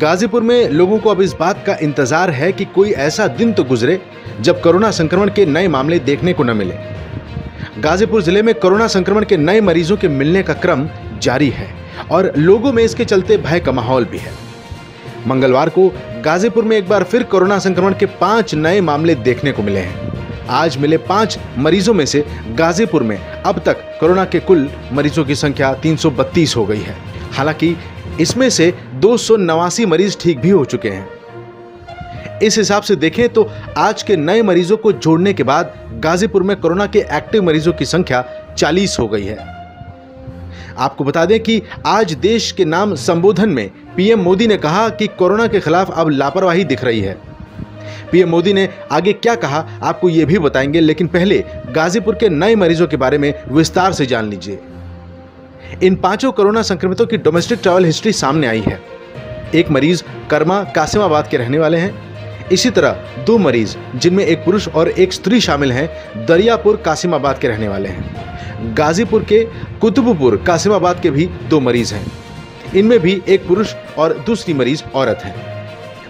गाजीपुर में लोगों को अब इस बात का इंतज़ार है कि कोई ऐसा दिन तो गुजरे जब कोरोना संक्रमण के नए मामले देखने को न मिले। गाजीपुर ज़िले में कोरोना संक्रमण के नए मरीजों के मिलने का क्रम जारी है और लोगों में इसके चलते भय का माहौल भी है। मंगलवार को गाजीपुर में एक बार फिर कोरोना संक्रमण के पाँच नए मामले देखने को मिले हैं। आज मिले पाँच मरीजों में से गाजीपुर में अब तक कोरोना के कुल मरीजों की संख्या 332 हो गई है। हालाँकि इसमें से दो सौ नवासी मरीज़ ठीक भी हो चुके हैं। इस हिसाब से देखें तो आज के नए मरीजों को जोड़ने के बाद गाजीपुर में कोरोना के एक्टिव मरीजों की संख्या 40 हो गई है। आपको बता दें कि आज देश के नाम संबोधन में पीएम मोदी ने कहा कि कोरोना के खिलाफ अब लापरवाही दिख रही है। पीएम मोदी ने आगे क्या कहा, आपको यह भी बताएँगे, लेकिन पहले गाजीपुर के नए मरीजों के बारे में विस्तार से जान लीजिए। इन पाँचों कोरोना संक्रमितों की डोमेस्टिक ट्रैवल हिस्ट्री सामने आई है। एक मरीज़ कर्मा कासिमाबाद के रहने वाले हैं। इसी तरह दो मरीज़, जिनमें एक पुरुष और एक स्त्री शामिल हैं, दरियापुर कासिमाबाद के रहने वाले हैं। गाजीपुर के कुतुबपुर कासिमाबाद के भी दो मरीज़ हैं। इनमें भी एक पुरुष और दूसरी मरीज़ औरत है।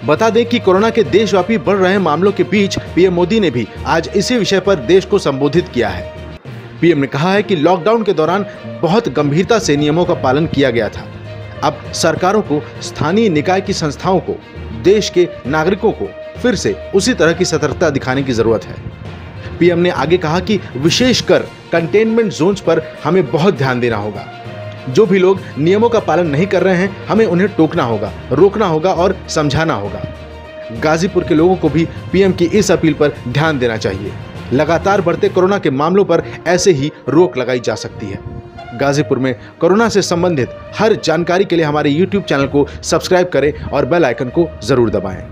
बता दें कि कोरोना के देशव्यापी बढ़ रहे मामलों के बीच पीएम मोदी ने भी आज इसी विषय पर देश को संबोधित किया है। पीएम ने कहा है कि लॉकडाउन के दौरान बहुत गंभीरता से नियमों का पालन किया गया था। अब सरकारों को, स्थानीय निकाय की संस्थाओं को, देश के नागरिकों को फिर से उसी तरह की सतर्कता दिखाने की ज़रूरत है। पीएम ने आगे कहा कि विशेषकर कंटेनमेंट जोन्स पर हमें बहुत ध्यान देना होगा। जो भी लोग नियमों का पालन नहीं कर रहे हैं, हमें उन्हें टोकना होगा, रोकना होगा और समझाना होगा। गाजीपुर के लोगों को भी पीएम की इस अपील पर ध्यान देना चाहिए। लगातार बढ़ते कोरोना के मामलों पर ऐसे ही रोक लगाई जा सकती है। गाजीपुर में कोरोना से संबंधित हर जानकारी के लिए हमारे यूट्यूब चैनल को सब्सक्राइब करें और बेल आइकन को ज़रूर दबाएँ।